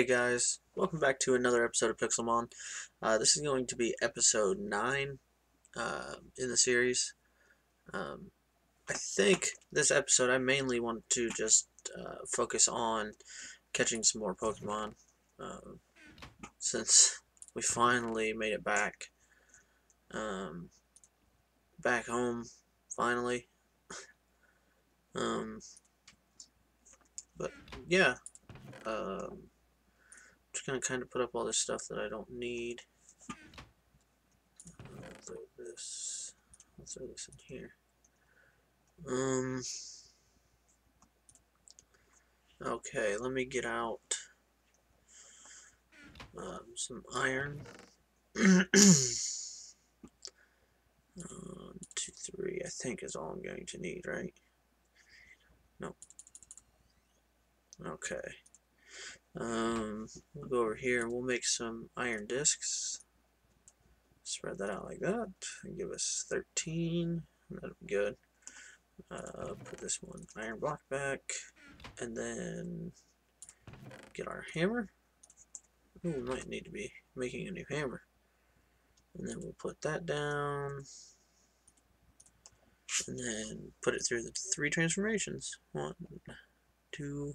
Hey guys, welcome back to another episode of Pixelmon. Uh, this is going to be episode 9 uh, in the series. Um, I think this episode I mainly want to just uh, focus on catching some more Pokemon um, since we finally made it back. Um, back home, finally. um, but yeah. Um, just gonna kind of put up all this stuff that I don't need. I'll throw this. I'll throw this in here. Um. Okay, let me get out um, some iron. One, two, three. I think is all I'm going to need, right? Nope. Okay. Um, we'll go over here and we'll make some iron discs. Spread that out like that and give us 13. That'll be good. Uh, put this one iron block back and then get our hammer. Ooh, we might need to be making a new hammer. And then we'll put that down. And then put it through the three transformations. One, two,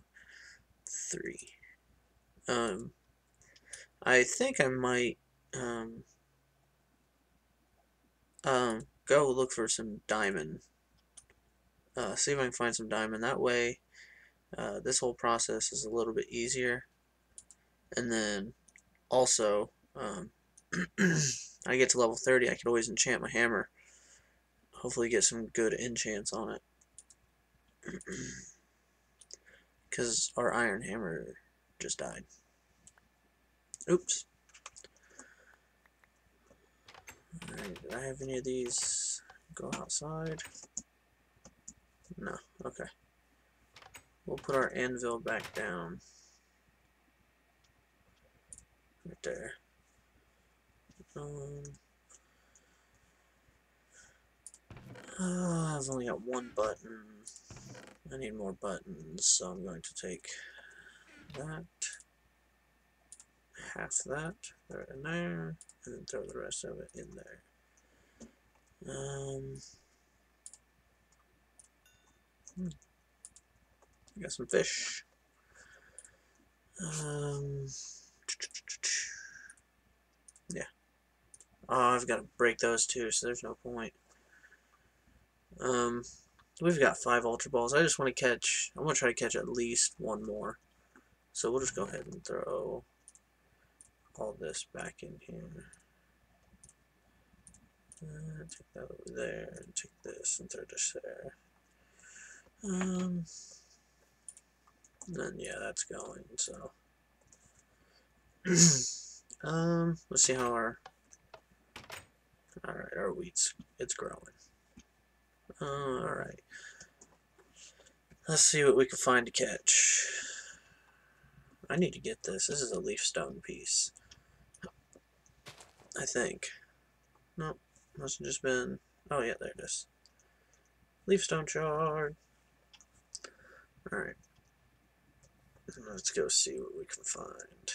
three. Um, I think I might um, um, go look for some diamond. Uh, see if I can find some diamond. That way, uh, this whole process is a little bit easier. And then, also, um, I get to level 30, I could always enchant my hammer. Hopefully get some good enchants on it. Because our iron hammer just died. Oops. Alright, did I have any of these go outside? No, okay. We'll put our anvil back down. Right there. Um, uh, I've only got one button. I need more buttons, so I'm going to take that, half that, throw it in there, and then throw the rest of it in there. Um, hmm. I got some fish. Um, yeah. Oh, I've got to break those too, so there's no point. Um, we've got five Ultra Balls. I just want to catch, I want to try to catch at least one more. So we'll just go ahead and throw all this back in here. Uh, take that over there, and take this and throw this there. Um, and then yeah, that's going, so. um, let's see how our, alright, our wheat's, it's growing. Uh, alright. Let's see what we can find to catch. I need to get this. This is a leaf stone piece. I think. Nope. Must have just been... Oh, yeah, there it is. Leaf stone shard. Alright. Let's go see what we can find.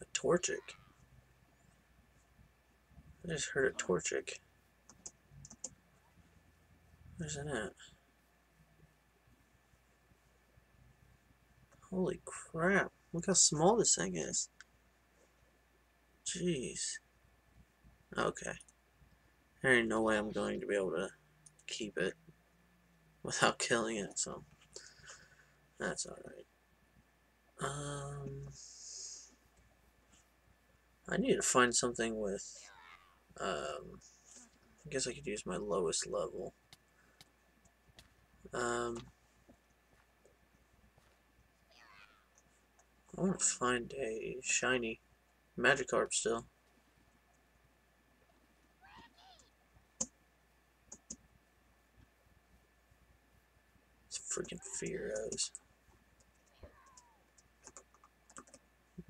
A Torchic. I just heard a Torchic. Where's it? Holy crap. Look how small this thing is. Jeez. Okay. There ain't no way I'm going to be able to keep it without killing it, so that's alright. Um, I need to find something with, um, I guess I could use my lowest level. Um, I want to find a shiny Magikarp still. It's freaking Fearows.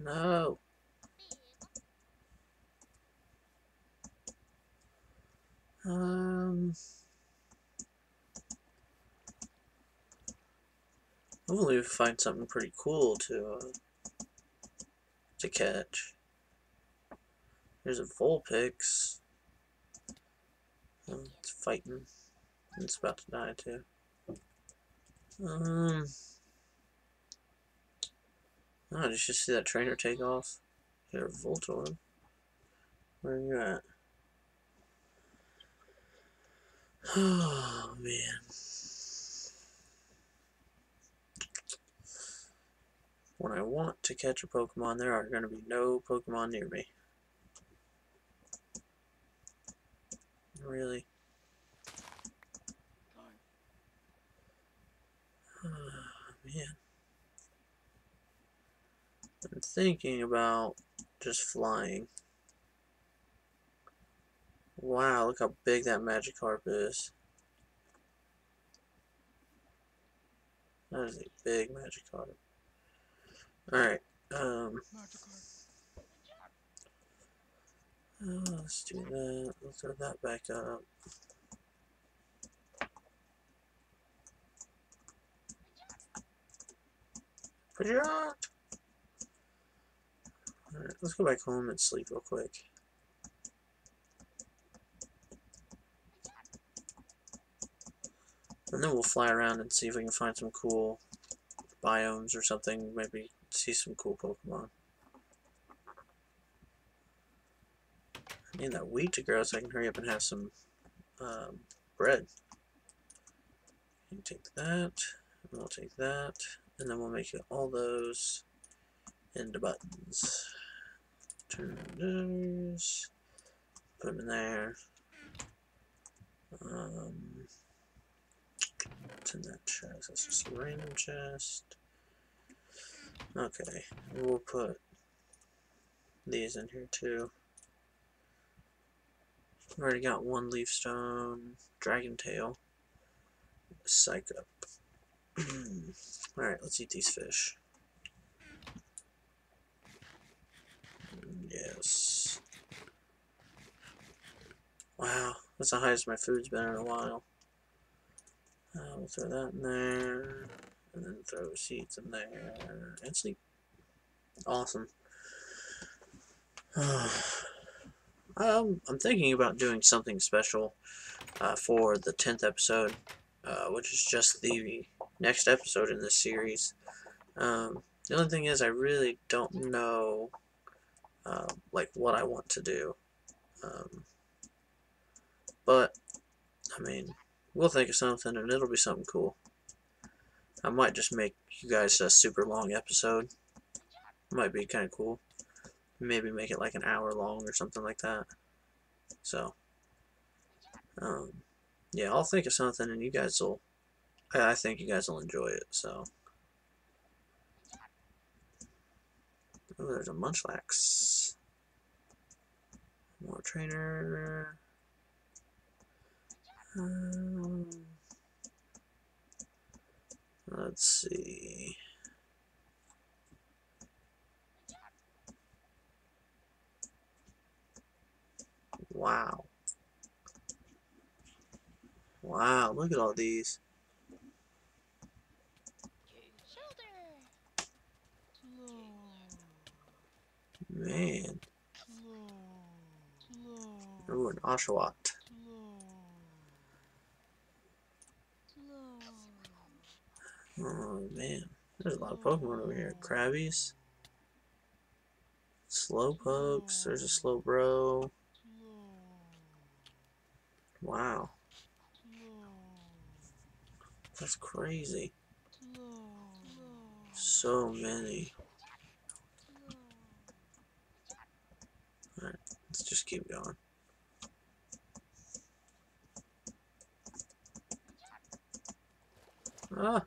No. Um... Hopefully we find something pretty cool to uh, to catch. There's a Vulpix. Oh, it's fighting. It's about to die too. Um. Oh, did you just see that trainer take off? Here, Voltorb. Where are you at? Oh, man. When I want to catch a Pokemon, there are going to be no Pokemon near me. Really? Oh, man. I'm thinking about just flying. Wow, look how big that Magikarp is. That is a big Magikarp. Alright, um... Uh, let's do that. Let's throw that back up. Pidgeot! Alright, let's go back home and sleep real quick. And then we'll fly around and see if we can find some cool biomes or something. Maybe see some cool Pokemon. I need that wheat to grow so I can hurry up and have some um, bread. You take that, and we'll take that, and then we'll make all those into buttons. Turn those, put them in there. Um, in that chest? That's just a random chest. Okay, we'll put these in here too. I've already got one leaf stone, dragon tail, psych up. Alright, let's eat these fish. Yes. Wow, that's the highest my food's been in a while. Uh, we'll throw that in there, and then throw seeds in there, and sleep. Awesome. um, I'm thinking about doing something special uh, for the 10th episode, uh, which is just the next episode in this series. Um, the only thing is I really don't know uh, like what I want to do. Um, but, I mean, we'll think of something and it'll be something cool. I might just make you guys a super long episode. Might be kind of cool. Maybe make it like an hour long or something like that. So, um, yeah, I'll think of something and you guys will, I, I think you guys will enjoy it, so. Oh, there's a Munchlax. More trainer. Um, let's see. Wow. Wow, look at all these. Man. Ooh, an Oshawott. Oh man, there's a lot of Pokemon over here. Krabbies. Slowpokes. There's a Slowbro. Wow. That's crazy. So many. Alright, let's just keep going. Ah!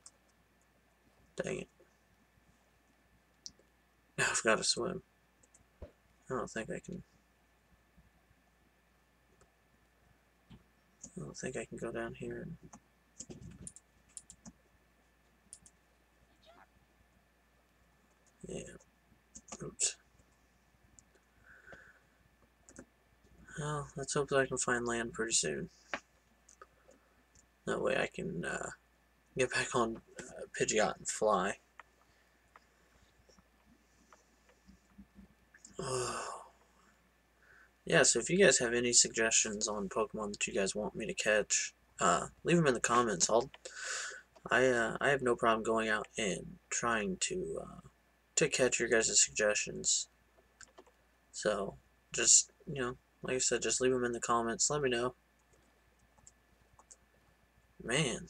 Dang it. I've got to swim. I don't think I can I don't think I can go down here and Yeah. Oops. Well, let's hope that I can find land pretty soon. That way I can uh, get back on Pidgeot and Fly. Oh. Yeah, so if you guys have any suggestions on Pokemon that you guys want me to catch, uh, leave them in the comments. I'll, I, uh, I have no problem going out and trying to, uh, to catch your guys' suggestions. So, just, you know, like I said, just leave them in the comments. Let me know. Man.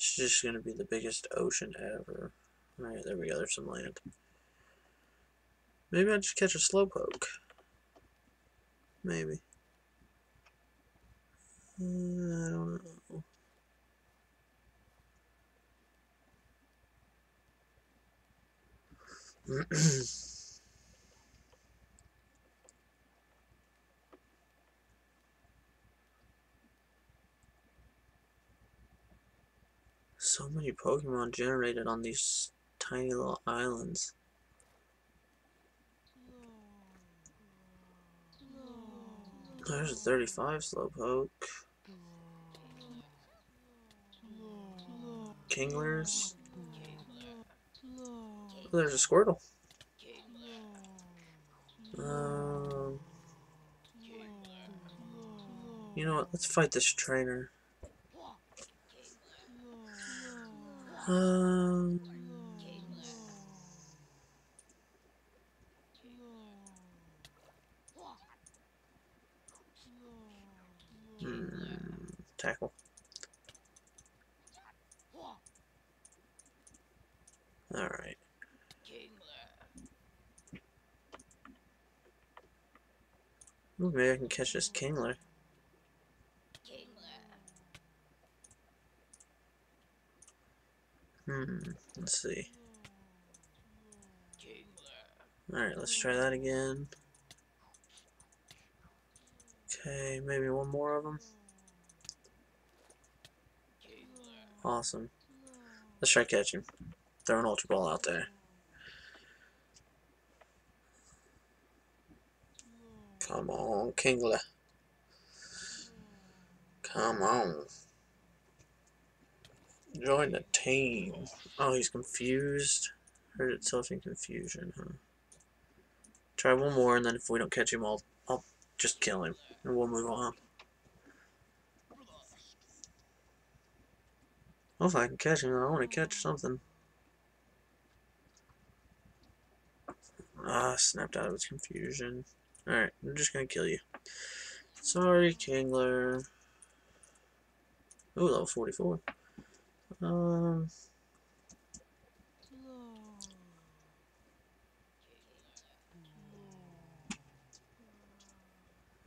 It's just going to be the biggest ocean ever. Alright, there we go. There's some land. Maybe I'll just catch a slowpoke. Maybe. Uh, I don't know. so many Pokemon generated on these tiny little islands. There's a 35 Slowpoke. Kinglers. Oh, there's a Squirtle. Um, you know what? Let's fight this trainer. Um. Hmm. Tackle. Alright. Maybe I can catch this Kingler. Let's see. Alright, let's try that again. Okay, maybe one more of them. Awesome. Let's try catching. Throw an Ultra Ball out there. Come on, Kingler. Come on. Join the team. Oh, he's confused. Hurt itself in confusion, huh? Try one more, and then if we don't catch him, I'll, I'll just kill him, and we'll move on. Well, if I can catch him, I want to catch something. Ah, snapped out of its confusion. Alright, I'm just gonna kill you. Sorry, Kingler. Ooh, level 44. Um...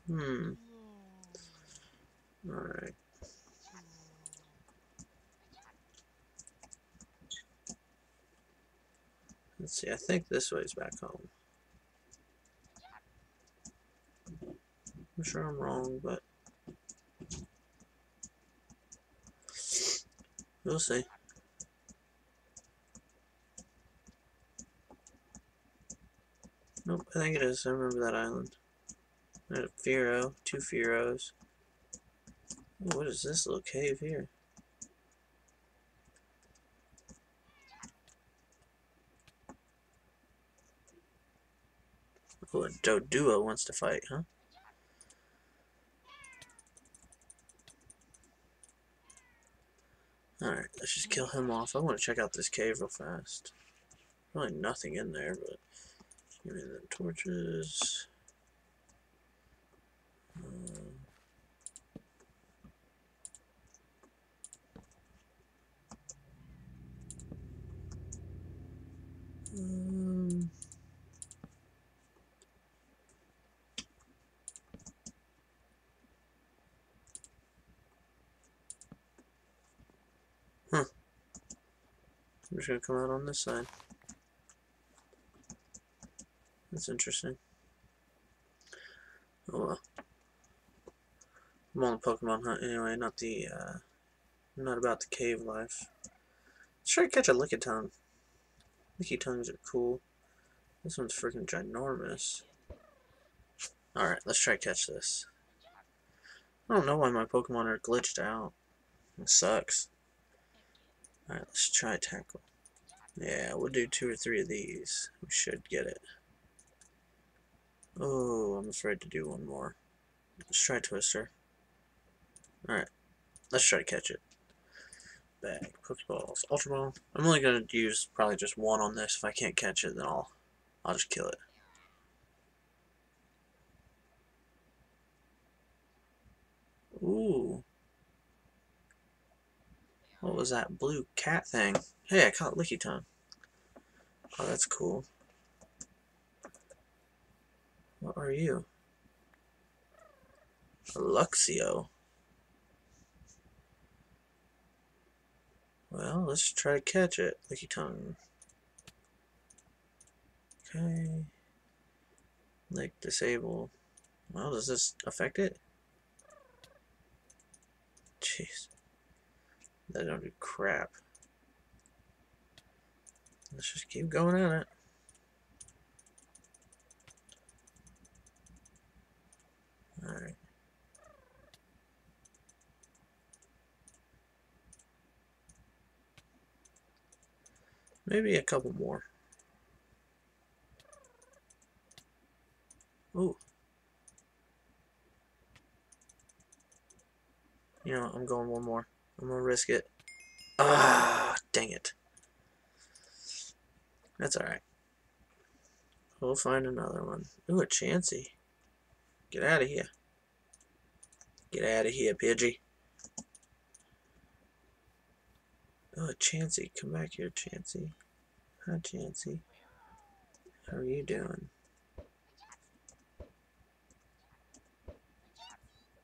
Hmm. Alright. Let's see, I think this way is back home. I'm sure I'm wrong, but we'll see. Nope, I think it is. I remember that island. Uh, a Fearow, two Fearows. what is this little cave here? Oh, a Doduo wants to fight, huh? Alright, let's just kill him off. I want to check out this cave real fast. Probably nothing in there, but give me the torches. Um, I'm just going to come out on this side. That's interesting. Oh well. I'm on the Pokemon hunt anyway, not the, uh, not about the cave life. Let's try to catch a Lickitung. Lickitungs are cool. This one's freaking ginormous. Alright, let's try to catch this. I don't know why my Pokemon are glitched out. It sucks. Alright, let's try tackle. Yeah, we'll do two or three of these. We should get it. Oh, I'm afraid to do one more. Let's try Twister. Alright, let's try to catch it. Bag, Pokeballs, Ultra Ball. I'm only going to use probably just one on this. If I can't catch it, then I'll, I'll just kill it. Ooh. What was that blue cat thing? Hey, I caught Lickitung. Oh, that's cool. What are you? Luxio. Well, let's try to catch it. Lickitung. Okay. Like disable. Well, does this affect it? Jeez. That don't do crap. Let's just keep going at it. Alright. Maybe a couple more. Ooh. You know, I'm going one more. I'm gonna risk it. Ah, dang it. That's alright. We'll find another one. Ooh, a Chansey. Get out of here. Get out of here, Pidgey. Oh, Chansey. Come back here, Chansey. Hi, Chansey. How are you doing?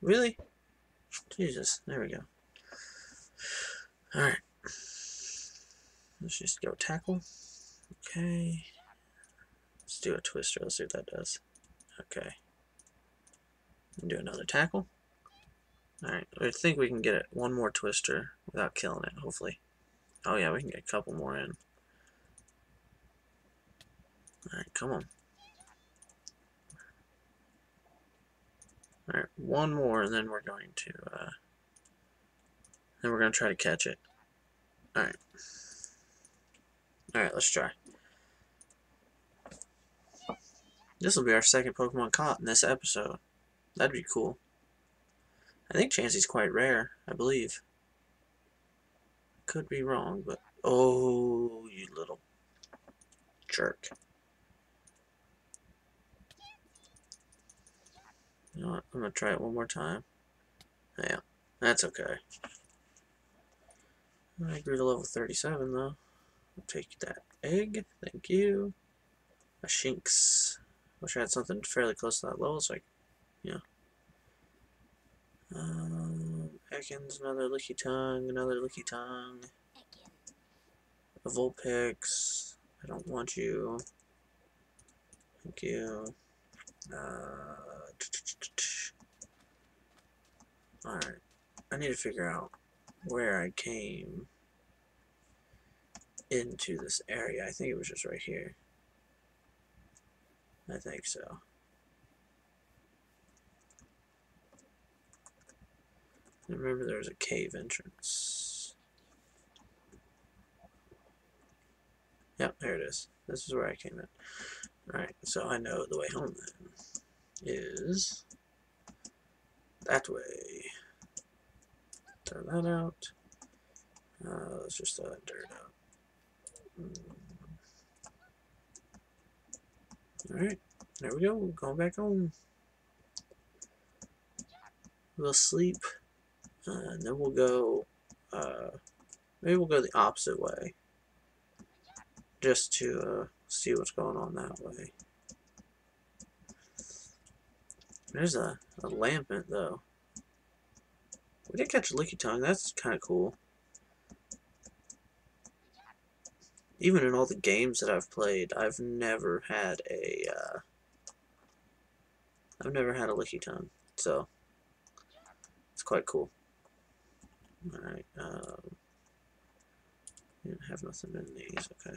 Really? Jesus, there we go. Alright. Let's just go tackle. Okay. Let's do a twister. Let's see what that does. Okay. Do another tackle. Alright, I think we can get it one more twister without killing it, hopefully. Oh yeah, we can get a couple more in. Alright, come on. Alright, one more, and then we're going to, uh, then we're going to try to catch it. Alright. Alright, let's try. This will be our second Pokemon caught in this episode. That'd be cool. I think Chansey's quite rare, I believe. Could be wrong, but... Oh, you little jerk. You know what? I'm going to try it one more time. Yeah, that's okay. I grew to level 37, though. I'll take that egg. Thank you. A Shinx. Wish I had something fairly close to that level, so I, yeah. Um, Ekans, another Lickitung, another Lickitung. A Vulpix. I don't want you. Thank you. Uh, Alright. I need to figure out where I came into this area. I think it was just right here. I think so. I remember there was a cave entrance. Yep, there it is. This is where I came in. Alright, so I know the way home then is that way. Turn that out. Uh, let's just throw that dirt out. Mm. Alright, there we go. Going back home. We'll sleep. Uh, and then we'll go. Uh, maybe we'll go the opposite way. Just to uh, see what's going on that way. There's a, a Lampent, though. We did catch a Lickitung. That's kind of cool. Even in all the games that I've played, I've never had a, uh, I've never had a Lickitung. So, it's quite cool. Alright, um, didn't have nothing in these, okay.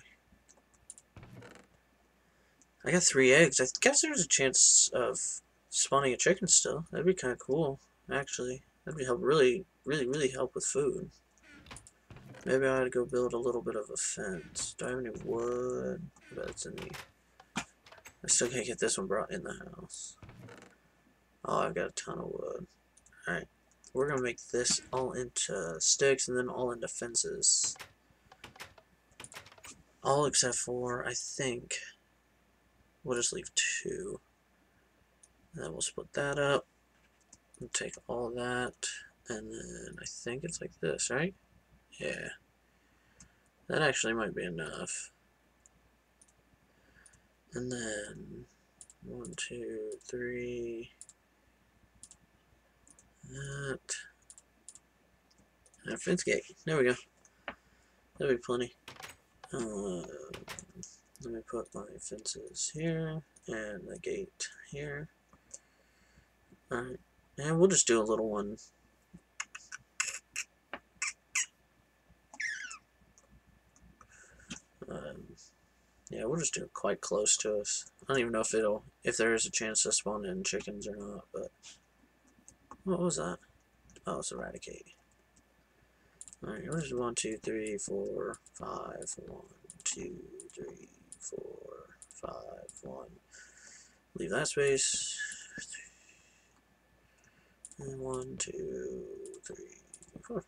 I got three eggs. I guess there's a chance of spawning a chicken still. That'd be kind of cool, actually. That'd be help really, really, really help with food. Maybe I ought to go build a little bit of a fence. Do I have any wood? It's in the... I still can't get this one brought in the house. Oh, I've got a ton of wood. Alright, we're going to make this all into sticks and then all into fences. All except for, I think, we'll just leave two. And then we'll split that up. And take all that. And then I think it's like this, right? Yeah. That actually might be enough. And then one, two, three. That. Fence gate. There we go. That'll be plenty. Uh, let me put my fences here and the gate here. Alright, and we'll just do a little one. Um, yeah, we'll just do it quite close to us. I don't even know if it'll, if there is a chance to spawn in chickens or not, but what was that? Oh, it's eradicate. Alright, where's one, two, three, four, five, one, two, three, four, five, one. Leave that space. And one, two, three, four.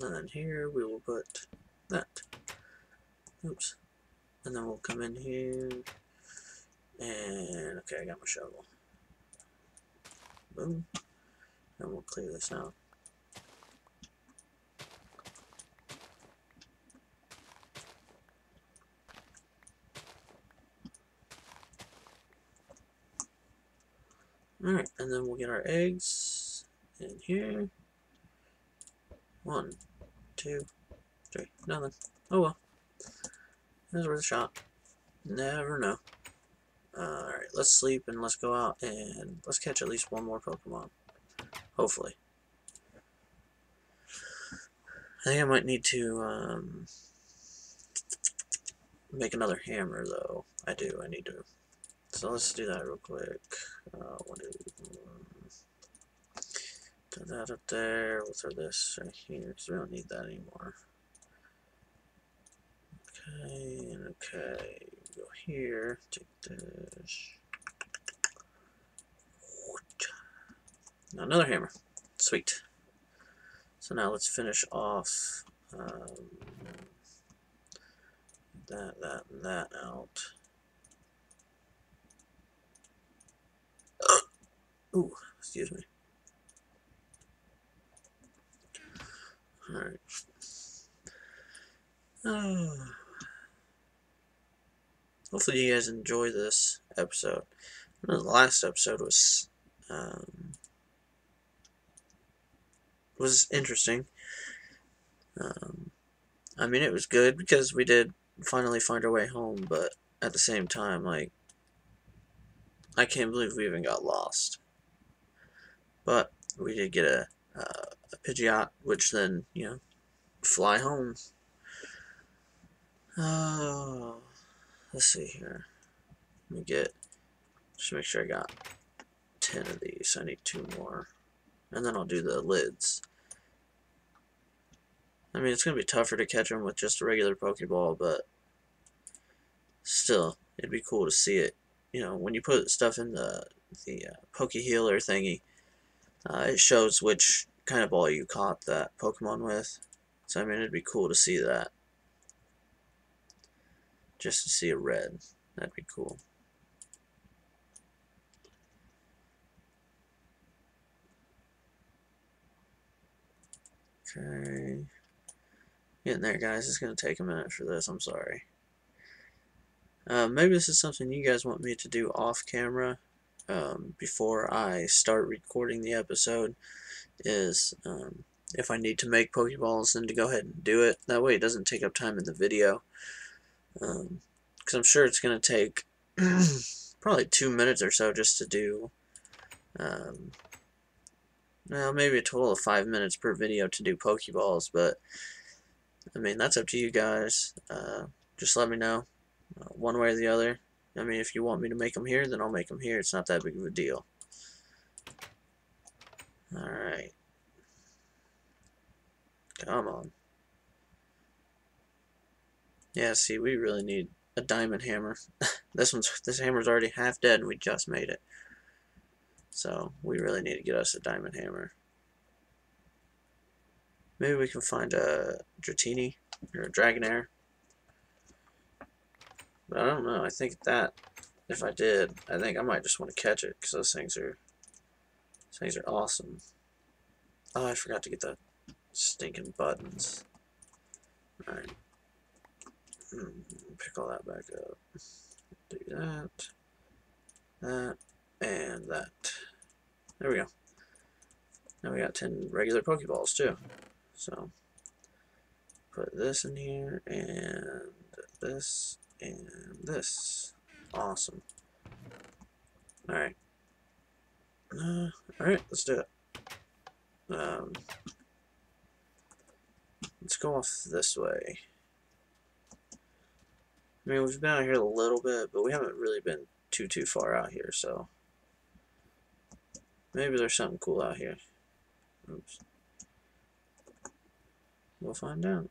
And then here we will put that. Oops. And then we'll come in here. And okay, I got my shovel. Boom. And we'll clear this out. Alright, and then we'll get our eggs in here. One, two, three, nothing. Oh well. That's worth a shot. Never know. Alright, let's sleep and let's go out and let's catch at least one more Pokemon. Hopefully. I think I might need to um, make another hammer though. I do, I need to so let's do that real quick. Uh, what do Put that up there. We'll throw this right here because we don't need that anymore. Okay, okay. Go here. Take this. Now another hammer. Sweet. So now let's finish off um, that, that, and that out. Ooh, excuse me. Alright. Oh. Hopefully you guys enjoy this episode. the last episode was um, was interesting. Um, I mean, it was good because we did finally find our way home, but at the same time, like, I can't believe we even got lost. But we did get a, uh, a Pidgeot, which then, you know, fly home. Oh, let's see here. Let me get, just make sure I got 10 of these. I need two more. And then I'll do the lids. I mean, it's going to be tougher to catch them with just a regular Pokeball, but still, it'd be cool to see it. You know, when you put stuff in the, the uh, Poke Healer thingy, uh, it shows which kind of ball you caught that Pokemon with. So, I mean, it'd be cool to see that. Just to see a red. That'd be cool. Okay. Getting there, guys. It's going to take a minute for this. I'm sorry. Uh, maybe this is something you guys want me to do off camera um, before I start recording the episode is um, if I need to make Pokeballs then to go ahead and do it. That way it doesn't take up time in the video. Because um, I'm sure it's going to take probably two minutes or so just to do. Um, well, maybe a total of five minutes per video to do Pokeballs, but I mean, that's up to you guys. Uh, just let me know uh, one way or the other. I mean, if you want me to make them here, then I'll make them here. It's not that big of a deal. Alright. Come on. Yeah, see, we really need a diamond hammer. this one's this hammer's already half dead and we just made it. So we really need to get us a diamond hammer. Maybe we can find a Dratini or a Dragonair. But I don't know. I think that if I did, I think I might just want to catch it because those things are those things are awesome. Oh, I forgot to get the stinking buttons. Alright. Hmm, pick all that back up. Do that, that, and that. There we go. Now we got 10 regular Pokeballs too. So, put this in here, and this, and this. Awesome. Alright. Uh, Alright, let's do it. Um, let's go off this way. I mean, we've been out here a little bit, but we haven't really been too, too far out here, so... Maybe there's something cool out here. Oops. We'll find out.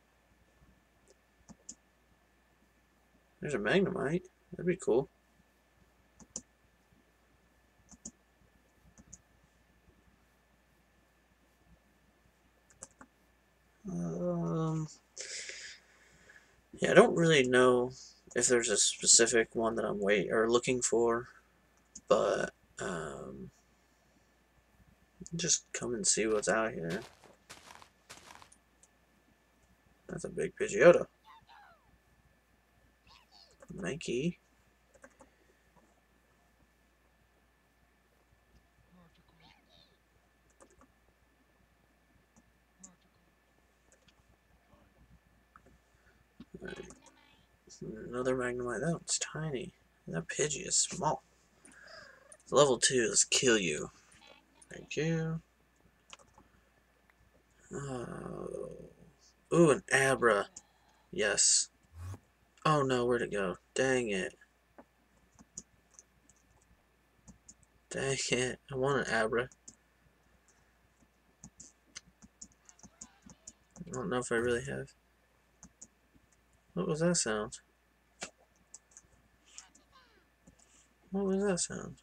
There's a Magnemite. That'd be cool. Um, yeah, I don't really know if there's a specific one that I'm wait or looking for, but um, just come and see what's out here. That's a big Pidgeotto. Mikey. Another Magnemite. That one's tiny. That Pidgey is small. Level 2, let's kill you. Thank you. Oh. Ooh, an Abra. Yes. Oh no, where'd it go? Dang it. Dang it. I want an Abra. I don't know if I really have. What was that sound? What was that sound?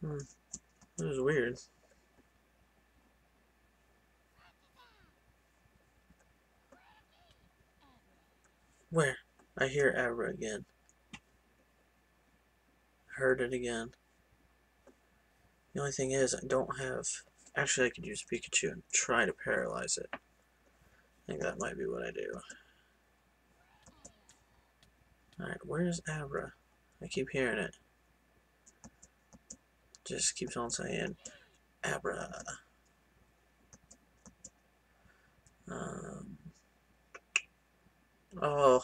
Hmm. That was weird. Where? I hear Abra again. Heard it again. The only thing is, I don't have... Actually, I could use Pikachu and try to paralyze it. I think that might be what I do. Alright, where's Abra? I keep hearing it. Just keeps on saying, Abra. Um, oh.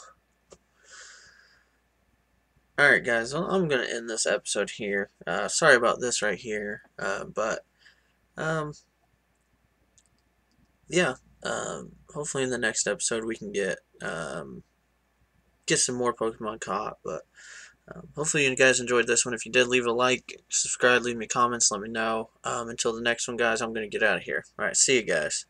Alright guys, well, I'm going to end this episode here. Uh, sorry about this right here, uh, but, um, yeah, um, hopefully in the next episode we can get, um, get some more Pokemon caught, but um, hopefully you guys enjoyed this one. If you did, leave a like, subscribe, leave me comments, let me know. Um, until the next one, guys, I'm going to get out of here. Alright, see you guys.